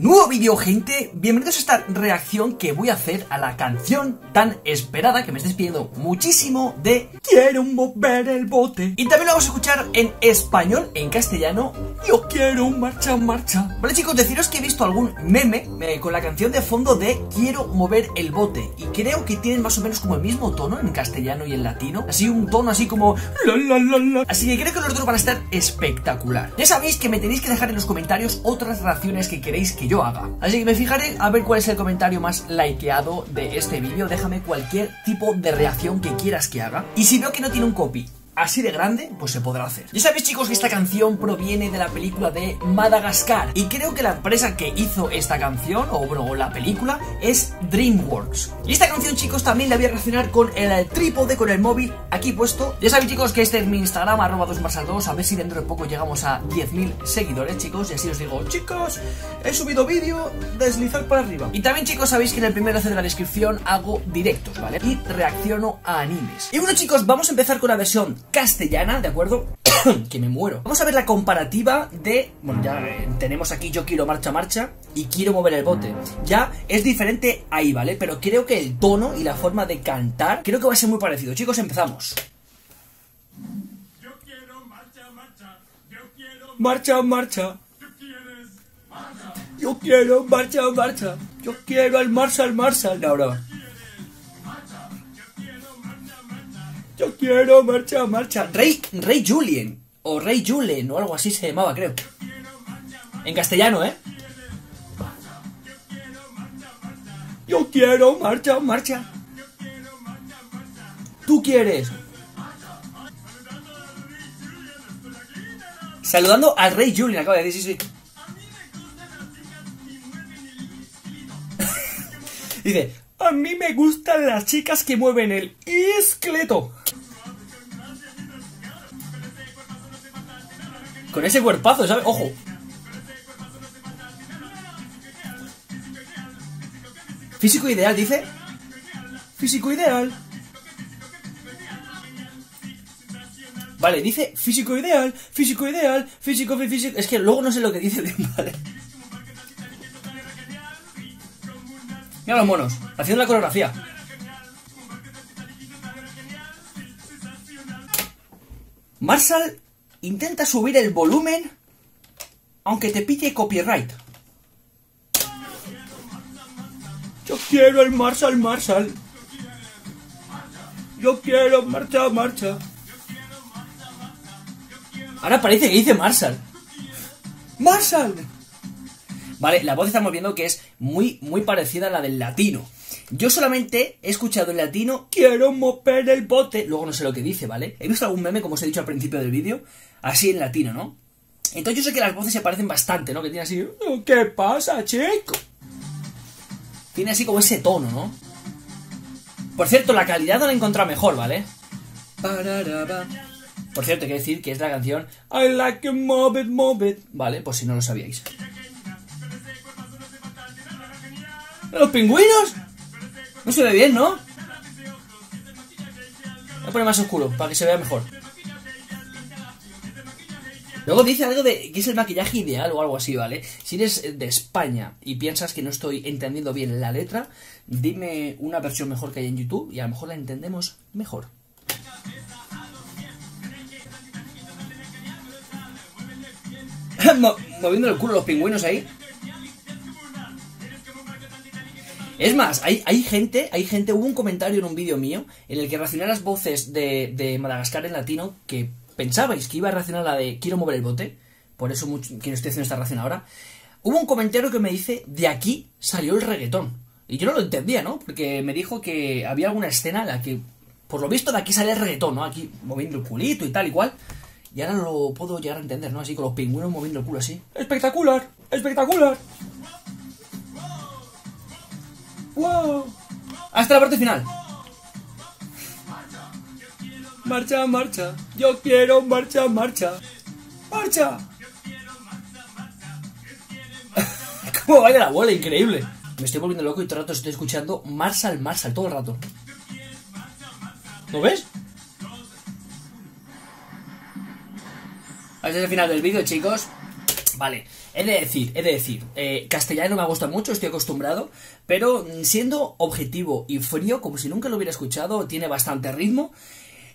Nuevo vídeo gente, bienvenidos a esta reacción que voy a hacer a la canción tan esperada que me estáis pidiendo muchísimo de Quiero mover el bote. Y también lo vamos a escuchar en español, en castellano. Yo quiero marcha, marcha. Vale chicos, deciros que he visto algún meme eh, con la canción de fondo de Quiero mover el bote Y creo que tienen más o menos como el mismo tono en castellano y en latino. Así un tono así como la, la, la, la. Así que creo que los dos van a estar espectacular. Ya sabéis que me tenéis que dejar en los comentarios otras reacciones que queréis que yo haga. Así que me fijaré a ver cuál es el comentario más likeado de este vídeo. Déjame cualquier tipo de reacción que quieras que haga. Y si veo que no tiene un copy así de grande, pues se podrá hacer. Ya sabéis chicos que esta canción proviene de la película de Madagascar y creo que la empresa que hizo esta canción, o bueno, la película, es DreamWorks. Y esta canción chicos también la voy a relacionar con el trípode, con el móvil aquí puesto. Ya sabéis chicos que este es mi Instagram, arroba 2 2, a ver si dentro de poco llegamos a 10.000 seguidores chicos, y así os digo, chicos, he subido vídeo, deslizar para arriba. Y también chicos sabéis que en el primer enlace de la descripción hago directos, ¿vale? Y reacciono a animes. Y bueno chicos, vamos a empezar con la versión castellana, ¿de acuerdo? que me muero. Vamos a ver la comparativa de... Bueno, ya eh, tenemos aquí yo quiero marcha, marcha y quiero mover el bote. Ya es diferente ahí, ¿vale? Pero creo que el tono y la forma de cantar creo que va a ser muy parecido. Chicos, empezamos. Yo quiero marcha, marcha. Yo quiero Marcha, marcha. ¿Tú quieres marcha? Yo quiero marcha, marcha. Yo quiero al Marshall, Marshall. No, no. Yo quiero marcha, marcha. Rey, Rey Julien. O Rey Julien, o algo así se llamaba, creo. En castellano, ¿eh? Yo quiero marcha, marcha. ¿Tú quieres? Saludando al Rey Julien, acaba de decir, sí, sí. Dice, a mí me gustan las chicas que mueven el esqueleto. Con ese cuerpazo, ¿sabes? Ojo. Físico ideal, dice. Físico ideal. Vale, dice físico ideal, físico ideal, físico, fí- físico. Es que luego no sé lo que dice vale. Mira los monos, haciendo la coreografía. Marshall intenta subir el volumen aunque te pille copyright. Yo quiero el Marshall Marshall. Yo quiero marcha, marcha. Ahora parece que dice Marshall. Marshall. Vale, la voz estamos viendo que es muy, muy parecida a la del latino. Yo solamente he escuchado el latino, quiero mover el bote. Luego no sé lo que dice, ¿vale? He visto algún meme, como os he dicho al principio del vídeo, así en latino, ¿no? Entonces yo sé que las voces se parecen bastante, ¿no? Que tiene así, "Oh, ¿qué pasa, chico? Tiene así como ese tono, ¿no? Por cierto, la calidad no la he encontrado mejor, ¿vale? Por cierto, hay que decir que es la canción I like to move it, move it. Vale, pues si no lo sabíais. ¿Los pingüinos? No se ve bien, ¿no? Voy a poner más oscuro para que se vea mejor. Luego dice algo de que es el maquillaje ideal o algo así, ¿vale? Si eres de España y piensas que no estoy entendiendo bien la letra, dime una versión mejor que hay en YouTube y a lo mejor la entendemos mejor. Mo- Moviendo el culo los pingüinos ahí. Es más, hay, hay gente, hay gente, hubo un comentario en un vídeo mío en el que reaccioné a las voces de, de Madagascar en latino que pensabais que iba a reaccionar la de quiero mover el bote, por eso mucho, que estoy haciendo esta reacción ahora. Hubo un comentario que me dice, de aquí salió el reggaetón. Y yo no lo entendía, ¿no? Porque me dijo que había alguna escena en la que, por lo visto, de aquí sale el reggaetón, ¿no? Aquí moviendo el culito y tal y cual. Y ahora lo puedo llegar a entender, ¿no? Así con los pingüinos moviendo el culo así. ¡Espectacular! ¡Espectacular! ¡Wow! Hasta la parte final. Marcha, marcha. Yo quiero marcha, marcha. ¡Marcha! ¿Cómo baila la bola? Increíble. Me estoy volviendo loco y todo el rato estoy escuchando Marshall, Marshall, todo el rato. ¿Lo ves? Este es el final del vídeo, chicos. Vale. He de decir, he de decir, eh, castellano me gusta mucho, estoy acostumbrado, pero mm, siendo objetivo y frío, como si nunca lo hubiera escuchado, tiene bastante ritmo.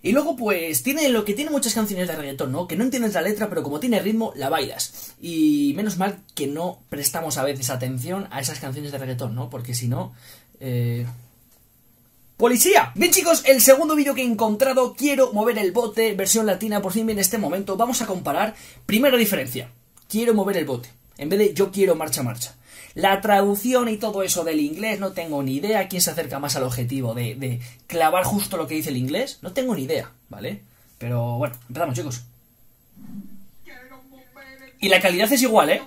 Y luego, pues, tiene lo que tiene muchas canciones de reggaetón, ¿no? Que no entiendes la letra, pero como tiene ritmo, la bailas. Y menos mal que no prestamos a veces atención a esas canciones de reggaetón, ¿no? Porque si no... Eh... ¡Policía! Bien chicos, el segundo vídeo que he encontrado, quiero mover el bote, versión latina, por fin en este momento, vamos a comparar. Primera diferencia, quiero mover el bote, en vez de yo quiero marcha marcha. La traducción y todo eso del inglés, no tengo ni idea quién se acerca más al objetivo de, clavar justo lo que dice el inglés, no tengo ni idea, ¿vale? Pero bueno, empezamos chicos. Y la calidad es igual, ¿eh?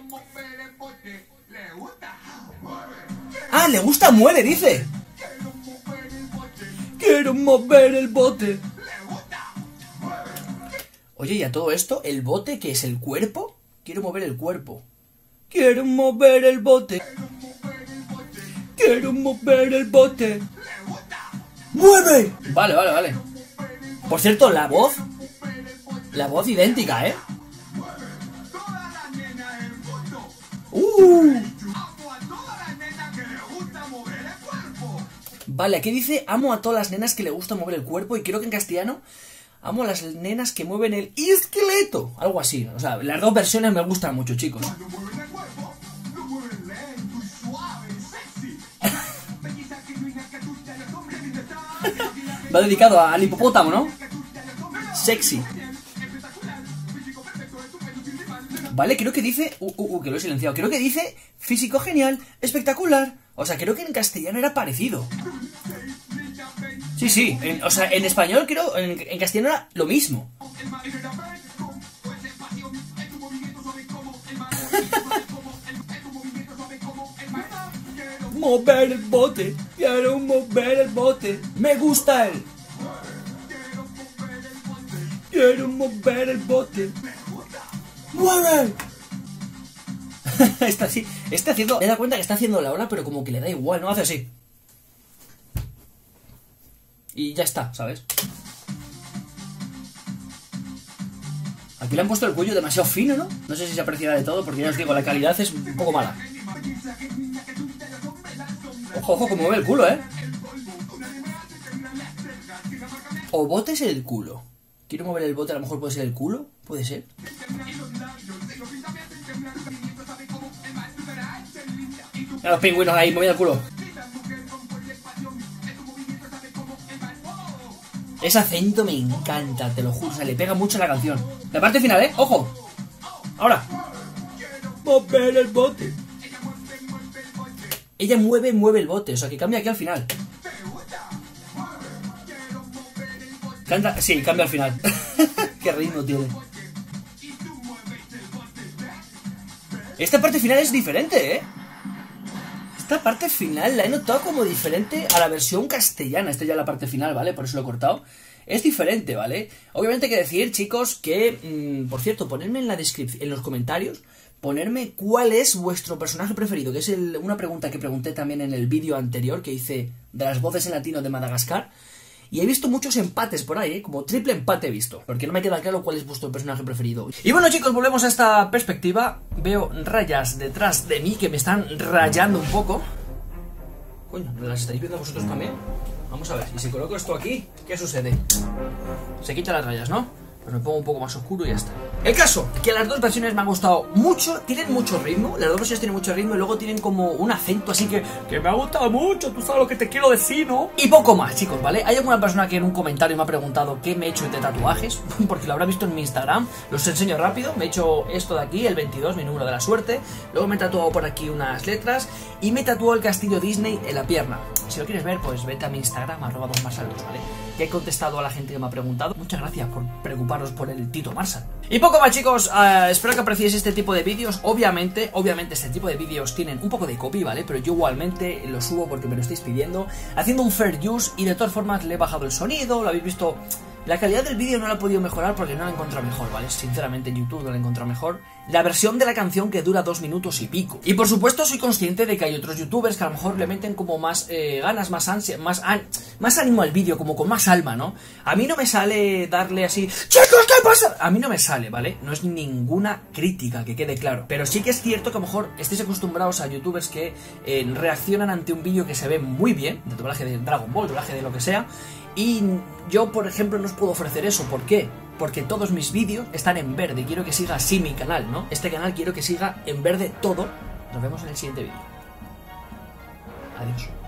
Ah, le gusta mueve, dice. Quiero mover el bote. Oye, y a todo esto, ¿el bote que es el cuerpo? Quiero mover el cuerpo. Quiero mover el bote. Quiero mover el bote. ¡Mueve! Vale, vale, vale. Por cierto, la voz. La voz idéntica, ¿eh? ¡Uh! Vale, aquí dice amo a todas las nenas que le gusta mover el cuerpo y creo que en castellano amo las nenas que mueven el esqueleto. Algo así. O sea, las dos versiones me gustan mucho, chicos. Va dedicado al hipopótamo, ¿no? Sexy. Vale, creo que dice... Uh, uh, uh, que lo he silenciado. Creo que dice físico genial, espectacular. O sea, creo que en castellano era parecido. Sí, sí. en- o sea, en español creo... En, en castellano era lo mismo. Mover el bote, quiero mover el bote, me gusta él. Quiero mover el bote. ¡Mueve! está así, está haciendo, me da cuenta que está haciendo la ola, pero como que le da igual, no hace así. Y ya está, ¿sabes? Aquí le han puesto el cuello demasiado fino, ¿no? No sé si se apreciará de todo, porque ya os digo, la calidad es un poco mala. Ojo, ojo, como mueve el culo, ¿eh? O botes el culo. Quiero mover el bote, a lo mejor puede ser el culo. Puede ser. Mira los pingüinos ahí moviendo el culo. Ese acento me encanta, te lo juro. O sea, le pega mucho a la canción. La parte final, ¿eh? ¡Ojo! Ahora. Mover el bote. Ella mueve, mueve el bote. O sea, que cambia aquí al final. Canta, sí, cambia al final. Qué ritmo tiene. Esta parte final es diferente, ¿eh? Esta parte final la he notado como diferente a la versión castellana. Esta ya es la parte final, ¿vale? Por eso lo he cortado. Es diferente, ¿vale? Obviamente hay que decir, chicos, que... mm, por cierto, ponedme en la descripción, en los comentarios, ponerme cuál es vuestro personaje preferido, que es el- una pregunta que pregunté también en el vídeo anterior que hice de las voces en latino de Madagascar. Y he visto muchos empates por ahí, ¿eh? como triple empate visto, porque no me queda claro cuál es vuestro personaje preferido. Y bueno chicos, volvemos a esta perspectiva. Veo rayas detrás de mí que me están rayando un poco. Coño, ¿las estáis viendo vosotros también? Vamos a ver, y si coloco esto aquí, ¿qué sucede? Se quitan las rayas, ¿no? Pues me pongo un poco más oscuro y ya está. El caso, que las dos versiones me han gustado mucho, tienen mucho ritmo, las dos versiones tienen mucho ritmo y luego tienen como un acento así que, que me ha gustado mucho, tú sabes lo que te quiero decir, ¿no? Y poco más, chicos, ¿vale? Hay alguna persona que en un comentario me ha preguntado qué me he hecho de tatuajes, porque lo habrá visto en mi Instagram, los enseño rápido, me he hecho esto de aquí, el 22, mi número de la suerte, luego me he tatuado por aquí unas letras y me he tatuado el castillo Disney en la pierna. Si lo quieres ver, pues vete a mi Instagram, arroba dos marsaltos, ¿vale? Ya he contestado a la gente que me ha preguntado. Muchas gracias por preocuparos por el Tito Marsal. Y poco más, chicos. eh, espero que apreciéis este tipo de vídeos. Obviamente, obviamente este tipo de vídeos tienen un poco de copy, ¿vale? Pero yo igualmente lo subo porque me lo estáis pidiendo. Haciendo un fair use y de todas formas le he bajado el sonido. Lo habéis visto La calidad del vídeo no la he podido mejorar porque no la he encontrado mejor, ¿vale? Sinceramente en YouTube no la he encontrado mejor. La versión de la canción que dura dos minutos y pico. Y por supuesto soy consciente de que hay otros youtubers que a lo mejor le meten como más eh, ganas, más ansia, más, más ánimo al vídeo, como con más alma, ¿no? A mí no me sale darle así, chicos, ¿qué pasa? A mí no me sale, ¿vale? No es ninguna crítica, que quede claro. Pero sí que es cierto que a lo mejor estéis acostumbrados a youtubers que eh, reaccionan ante un vídeo que se ve muy bien, de doblaje de Dragon Ball, doblaje de lo que sea, y yo, por ejemplo, no os puedo ofrecer eso. ¿Por qué? Porque todos mis vídeos están en verde. Quiero que siga así mi canal, ¿no? Este canal quiero que siga en verde todo. Nos vemos en el siguiente vídeo. Adiós.